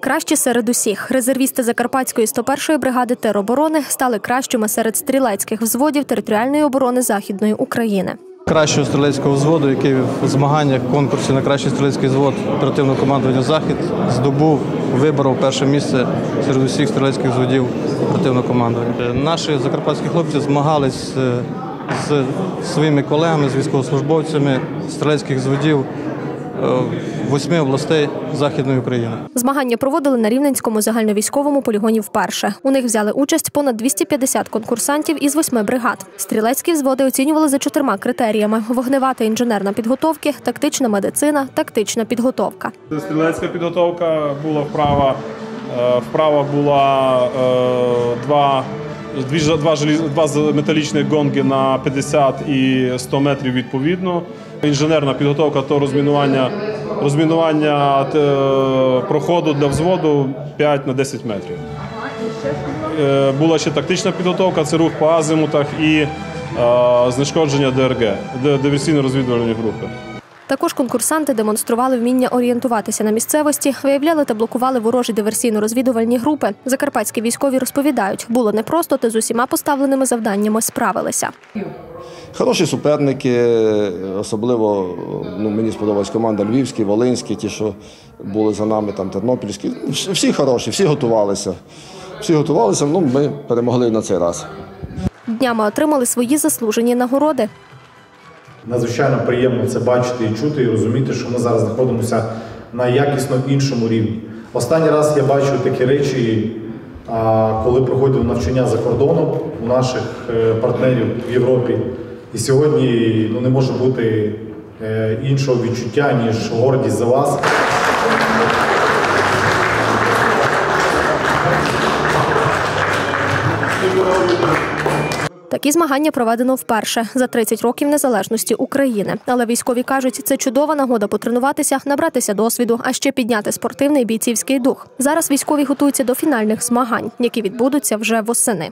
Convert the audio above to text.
Кращі серед усіх резервісти Закарпатської 101-ї бригади тероборони стали кращими серед стрілецьких взводів територіальної оборони Західної України. кращого стрілецького взводу, який в змаганнях конкурсі на кращий стрілецький взвод оперативного командування Захід здобув, виборов перше місце серед усіх стрілецьких взводів оперативного командування. Наші закарпатські хлопці змагались е, з своїми колегами, з військовослужбовцями стрілецьких взводів восьми областей Західної України. Змагання проводили на Рівненському загальновійськовому полігоні вперше. У них взяли участь понад 250 конкурсантів із восьми бригад. Стрілецькі взводи оцінювали за чотирма критеріями: вогнева та інженерна підготовки, тактична медицина, тактична підготовка. Стрілецька підготовка була вправа. Е, Вправа була е, два, дві, два, желіз- два металічних гонки на 50 і 100 метрів відповідно. Інженерна підготовка то розмінування, розмінування е, проходу для взводу 5 на 10 метрів. Е, Була ще тактична підготовка, це рух по азимутах і е, знешкодження ДРГ, диверсійно-розвідувальної групи. Також конкурсанти демонстрували вміння орієнтуватися на місцевості, виявляли та блокували ворожі диверсійно-розвідувальні групи. Закарпатські військові розповідають, було непросто, та з усіма поставленими завданнями справилися. Хороші суперники, особливо ну, мені сподобалась команда Львівський, Волинський, ті, що були за нами, там Тернопільські. Всі- хороші, всі готувалися. Всі готувалися, ну ми перемогли на цей раз. Днями отримали свої заслужені нагороди. Надзвичайно приємно це бачити і чути, і розуміти, що ми зараз знаходимося на якісно іншому рівні. Останній раз я бачу такі речі, коли проходив навчання за кордоном у наших е, партнерів в Європі. І сьогодні ну, не може бути е, іншого відчуття, ніж гордість за вас. Такі змагання проведено вперше за 30 років незалежності України. Але військові кажуть, це чудова нагода потренуватися, набратися досвіду, а ще підняти спортивний бійцівський дух. Зараз військові готуються до фінальних змагань, які відбудуться вже восени.